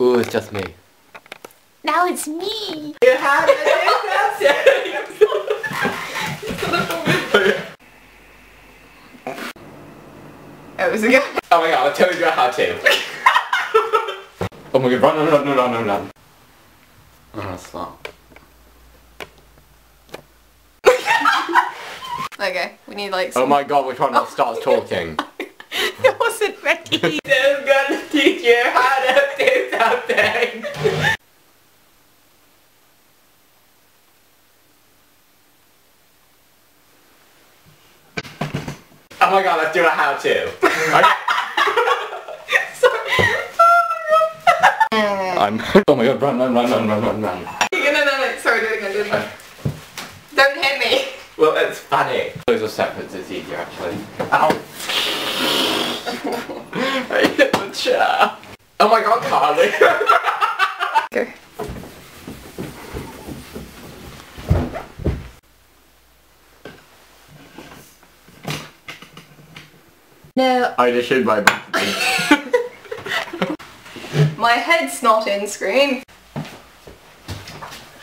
Ooh, it's just me. Now it's me. You had it. Oh, was it good? Oh my god, I told you how to. oh my god, run, run, run, run, run, run. Oh, stop. Okay, we need like. Oh my god, which one of us starts talking? it wasn't ready. I'm gonna teach you how to do something. Oh my god, let's do a how to. I'm. Oh my god, run, run, run, run, run, run, run. no, no, no. Sorry, do it again. Do it again. Don't hit me. Well, it's funny. Those are separate, it's easier actually. Ow! I hit the chair. Oh my god, Carly. Go. No, I just showed my my head's not in screen.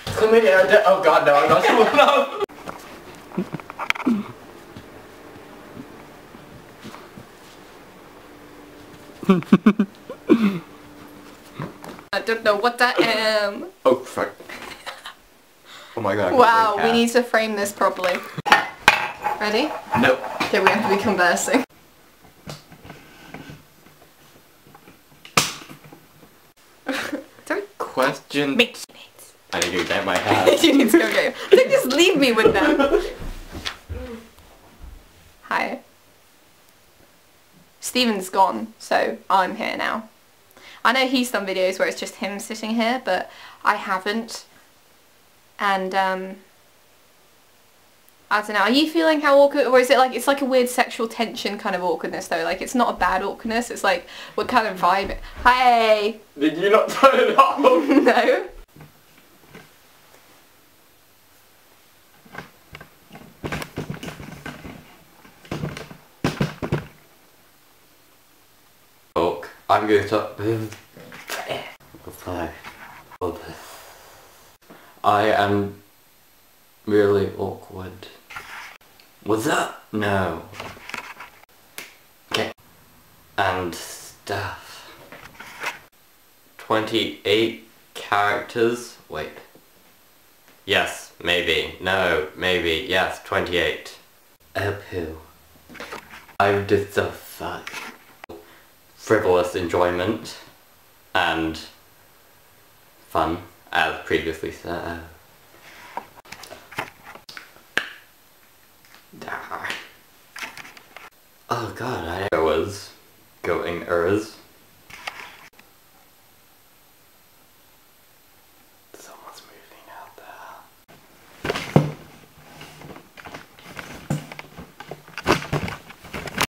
Come in here. Oh god, no, I'm not sure. No. I don't know what I am. Oh fuck. Oh my god. Wow, we need to frame this properly. Ready? Nope. Okay, we have to be conversing. don't Question. make it. I need to get my hat. you need to go get Don't just leave me with them. Hi. Steven's gone, so I'm here now. I know he's done videos where it's just him sitting here, but I haven't. And um I don't know, are you feeling how awkward or is it like it's like a weird sexual tension kind of awkwardness though? Like it's not a bad awkwardness, it's like what kind of vibe Hey Did you not turn it off? No. Look, I'm going to... I am really awkward. Was that? No. Okay. And stuff. 28 characters? Wait. Yes, maybe. No, maybe. Yes, 28. Up who? I did the fuck frivolous enjoyment and fun, as previously said. Ah. Oh god, I was going ers.